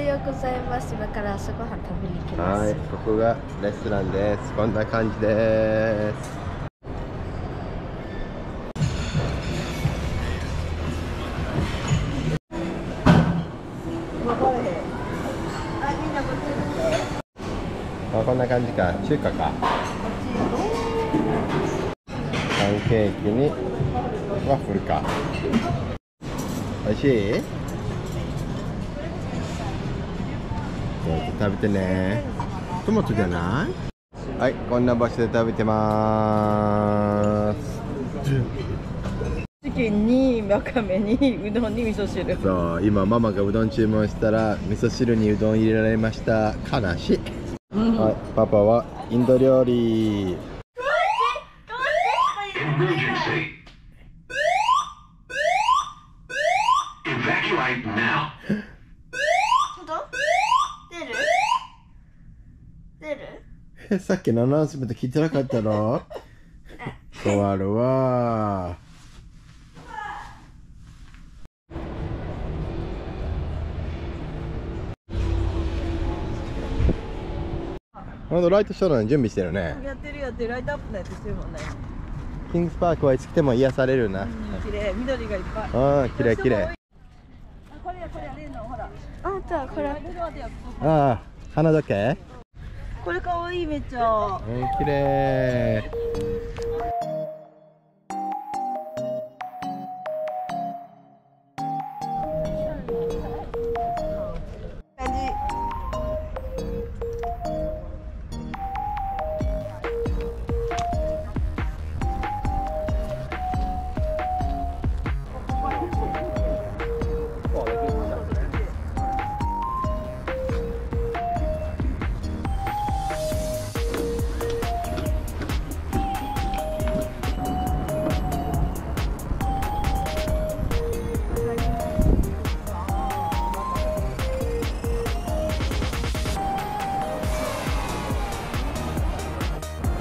ようございます。今から朝ごはん食べに行きます。はいここがレストランです。こんな感じです。あこんな感じか。中華か。パンケーキにワッフルか。美味しい？食べてね。トマトじゃない？はいこんな場所で食べてます。チキンにわかめにうどんに味噌汁そう今ママがうどん注文したら味噌汁にうどん入れられました。悲しい、はいパパはインド料理 Emergency. Evacuate now. ちょっと出る出るえ さっきのアナウンスメント聞いてなかったの？困るわ。ほんとライトショーの準備してるね。やってるやってる。ライトアップのやつしてるもんね。キングスパークはいつ来ても癒されるな。綺麗。緑がいっぱい。ああきれいきれいあこれやこれや。例のほら。あじゃあこれ。あ花時計？これかわいいめっちゃ。えー、綺麗。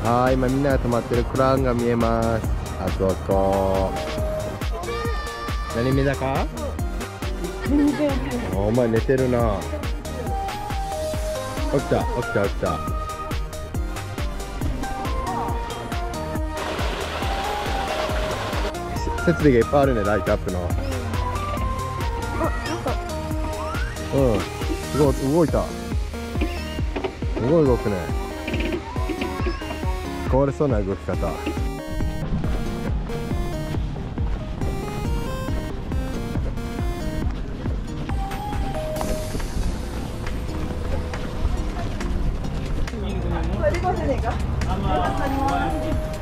はい今みんなが泊まってるクラウンが見えます。あそこ何見たか？お前寝てるな。起きた起きた起きた。せ設備がいっぱいあるねライトアップの。うん。すごい動いた。すごい動くね壊れそうな動き方。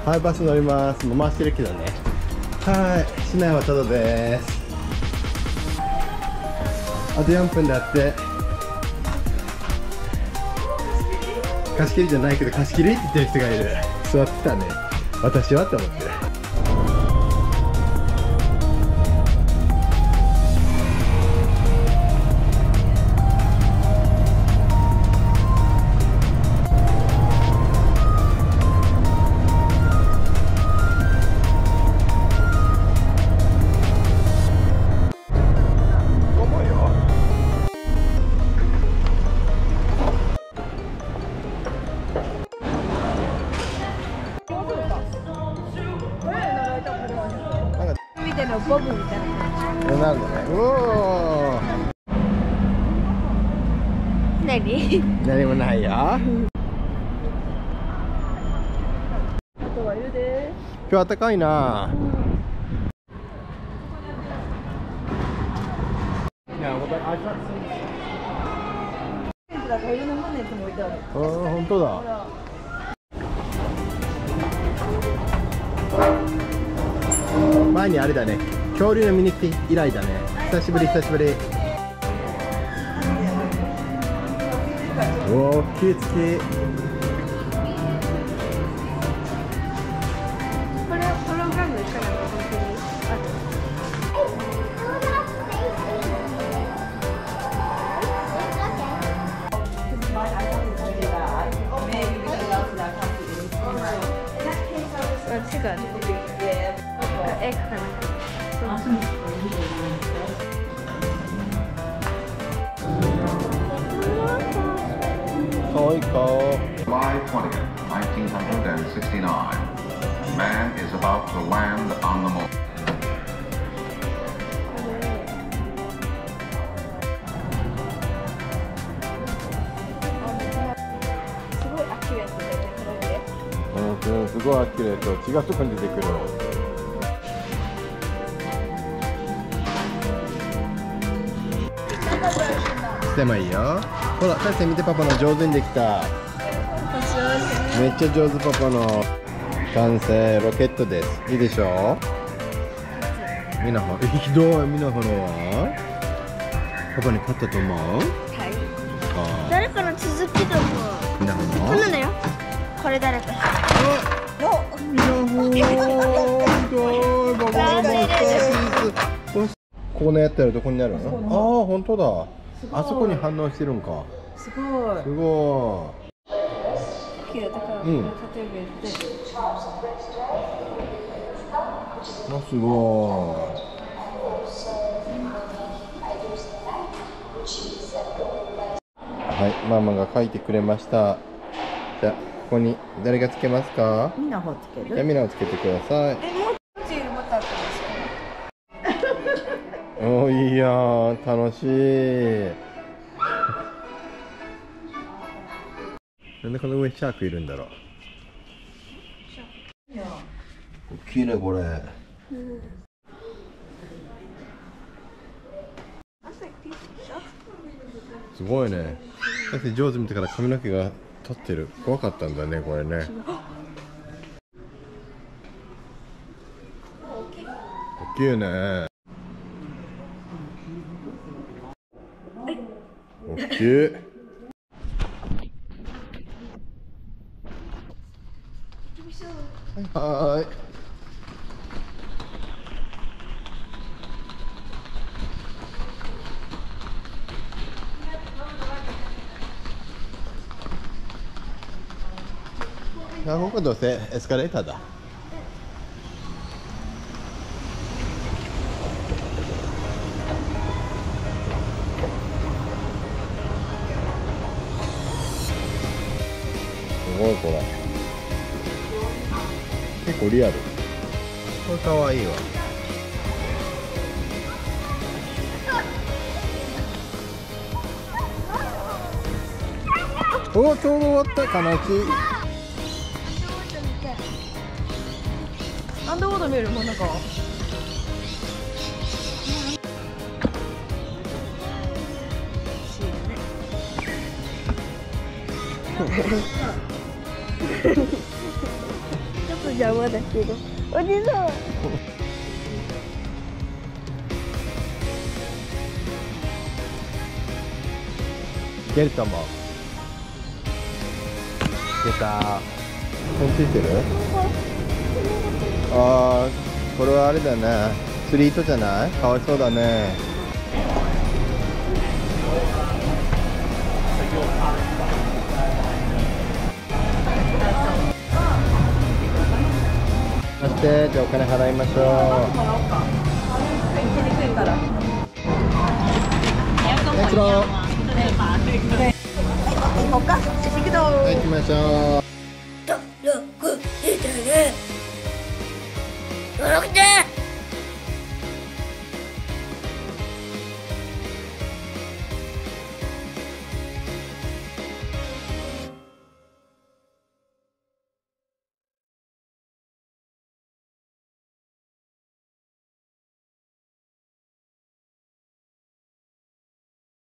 はいバス乗ります。もう回してるけどね。はい市内はただです。あと4分だって。貸し切りじゃないけど貸し切りって言ってる人がいる。座ってたね私はって思って。ボブみたいな。感なんだね。うおー何？何もないよ。じあとはいるで今日暖かいな。だからいろんなもんのやつも置いてあるあー本当だ。前にあれだね恐竜の見に来て以来だね。久しぶり久しぶり。おおきい月いい顔 July 20th, 1969. Man is about to land on the moon. すごいアキュレートで出てくるんでうんうんすごい綺麗と違うとこに出てくるしてもいいよ。ほら大勢見てパパの上手にできた。めっちゃ上手パパの。完成。ロケットです。いいでしょ？みなほえひどい。みなほのは？パパに勝ったと思う？はい。あ誰かの続きと思う。ーみなほの？こんなんだよ。これ誰かみなほひどい。ババのマスターピここのやったらどこになるのああ本当だあそこに反応してるんか。すごい。すご綺麗だからうん例えば言って。いあすごい。はいママが書いてくれました。じゃあここに誰がつけますか？みんなほつけじゃみんなをつけてくださいおーいいやん。楽しい。なんでこの上シャークいるんだろう。大きいねこれ。すごいね。だって上手見てから髪の毛が立ってる。怖かったんだねこれね。大きいね大きいはい。はいあここどうせエスカレーターだ？ごいこれ。結構リアル。これかわいいわ。おちょうど終わった悲しいアンダーウォード見る真ん中 ちょっと邪魔だけど。おじさん。いけると思う出た。本ついてる？あーこれはあれだね。釣り糸じゃない？かわいそうだねそしてじゃあお金払いましょう。はい行きましょう